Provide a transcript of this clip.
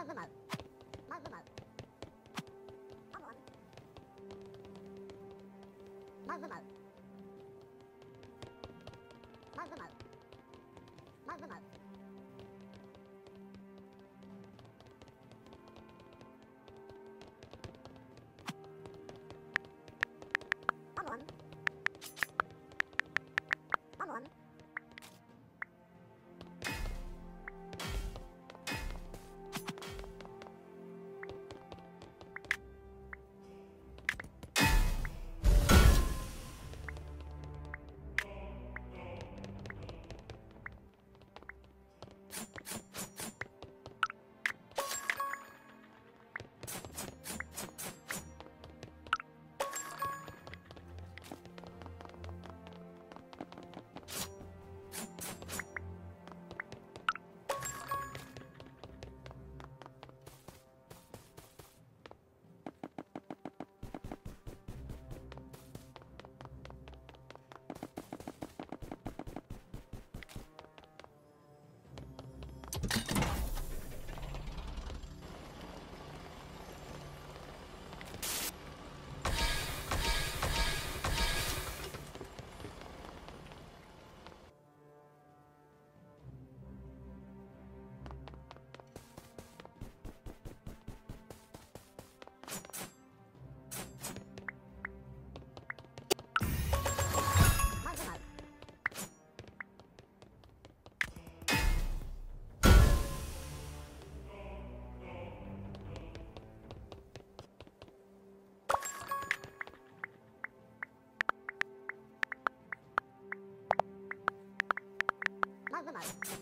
まずまうまずまうまずまうまずま Yeah.